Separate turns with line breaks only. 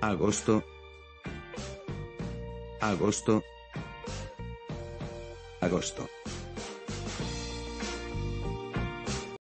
Agosto. Agosto. Agosto.